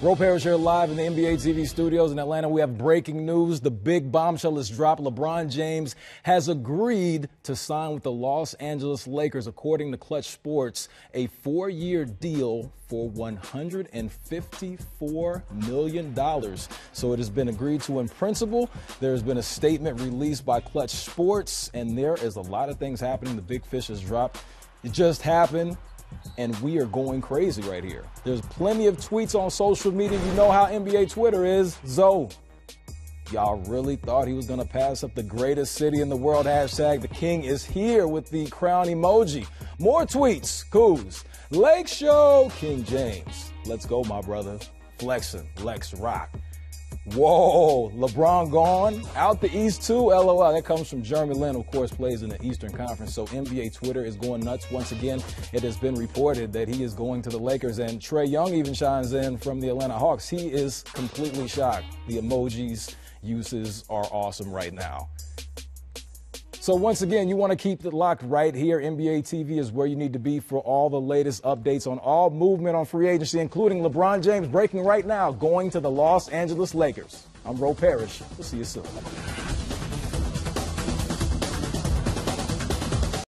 Ro Parrish here live in the NBA TV studios in Atlanta. We have breaking news. The big bombshell has dropped. LeBron James has agreed to sign with the Los Angeles Lakers, according to Clutch Sports, a four year deal for $154 million. So it has been agreed to in principle. There has been a statement released by Clutch Sports, and there is a lot of things happening. The big fish has dropped. It just happened and we are going crazy right here. There's plenty of tweets on social media. You know how NBA Twitter is. Zoe, y'all really thought he was going to pass up the greatest city in the world? Hashtag the king is here with the crown emoji. More tweets. Coos. Lake Show, King James. Let's go, my brother. Flexing, Lex Rock. Whoa, LeBron gone out the East too. LOL. That comes from Jeremy Lin, of course, plays in the Eastern Conference. So NBA Twitter is going nuts once again. It has been reported that he is going to the Lakers, and Trae Young even shines in from the Atlanta Hawks. He is completely shocked. The emojis uses are awesome right now. So once again, you want to keep it locked right here. NBA TV is where you need to be for all the latest updates on all movement on free agency, including LeBron James breaking right now, going to the Los Angeles Lakers. I'm Ro Parrish. We'll see you soon.